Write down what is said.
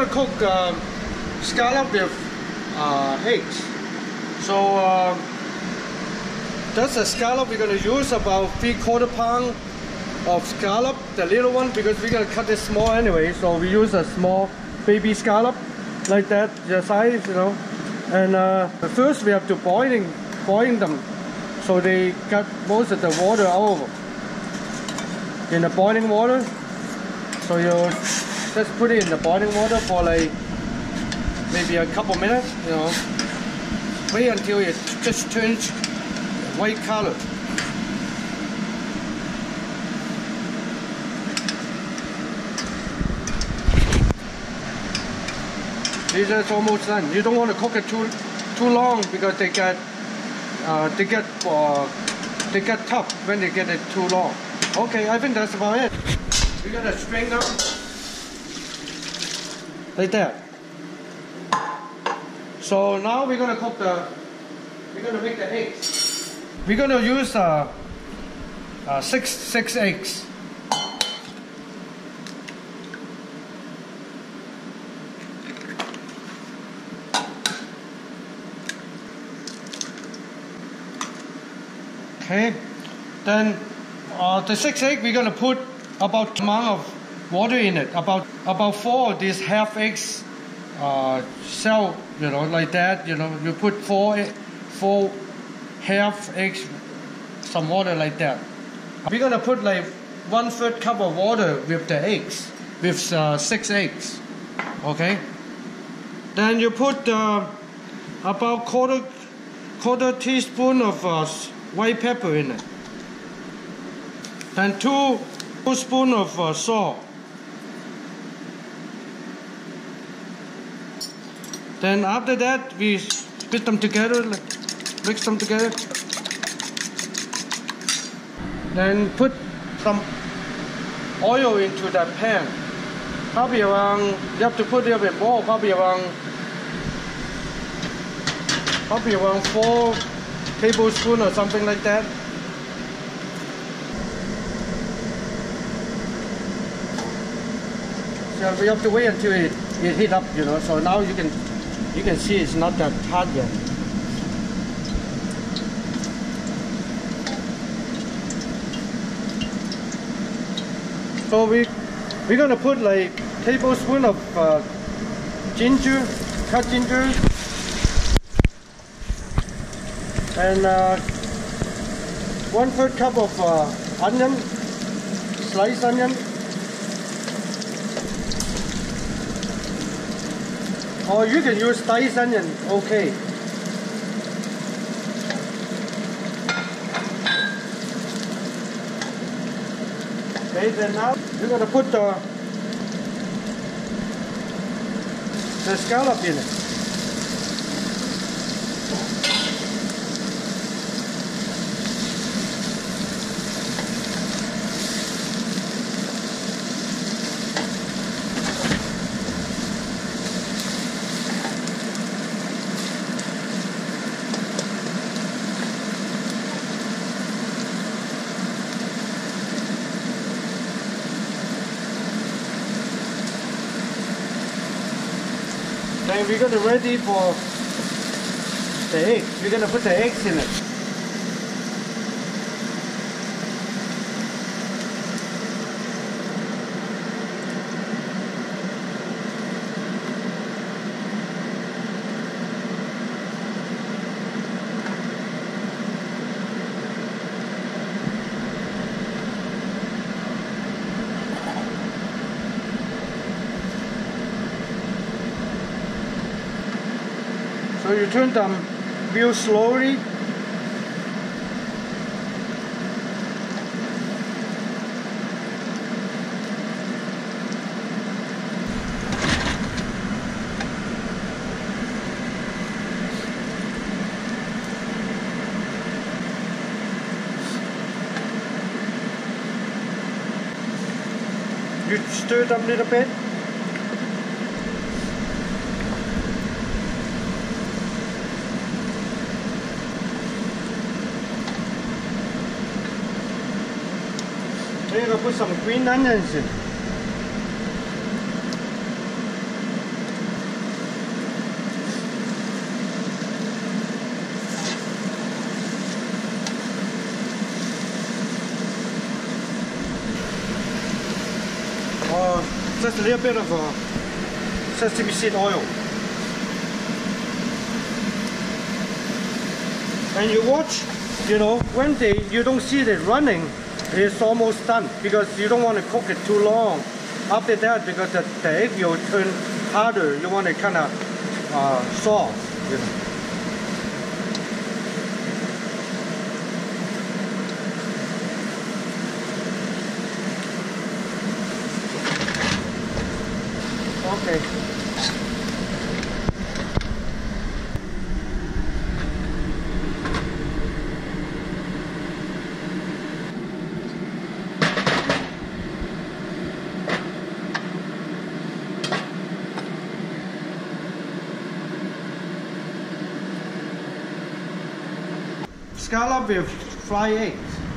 gonna cook um, scallop with uh, eggs. So um, that's a scallop we're gonna use about three quarter pound of scallop, the little one, because we're gonna cut it small anyway. So we use a small baby scallop like that, the size, you know. And uh, first we have to boiling, boiling them so they got most of the water out of them. In the boiling water, so you just put it in the boiling water for like maybe a couple minutes, you know. Wait until it just turns white color. This is almost done. You don't want to cook it too too long because they get uh, they get uh, they get tough when they get it too long. Okay, I think that's about it. We're gonna string them like that. So now we're gonna cook the we're gonna make the eggs. We're gonna use uh, uh, six six eggs. Okay, then uh, the six egg we're gonna put about amount of water in it, about about four of these half eggs uh, cell, you know, like that. You know, you put four four half eggs, some water like that. We're gonna put like one third cup of water with the eggs, with uh, six eggs. Okay. Then you put uh, about quarter quarter teaspoon of uh, white pepper in it. And two, two spoon of uh, salt. Then after that, we split them together, mix them together. Then put some oil into that pan. Probably around, you have to put a bit more, probably around, probably around four tablespoon or something like that. So we have to wait until it, it heat up, you know. So now you can you can see it's not that hot yet. So we we're gonna put like tablespoon of uh, ginger, cut ginger, and uh, one third cup of uh, onion, sliced onion. Or you can use diced onion, okay. Okay, then now we're gonna put the the scallop in it. We're gonna ready for the eggs. We're gonna put the eggs in it. So you turn them real slowly. You stir it up a little bit. put some green onions in. Uh, just a little bit of uh, sesame seed oil. And you watch, you know, when they you don't see it running, it's almost done because you don't want to cook it too long. After that, because the, egg will turn harder, you want to kind of uh, soft, you know. Okay. Scallop with fried eggs.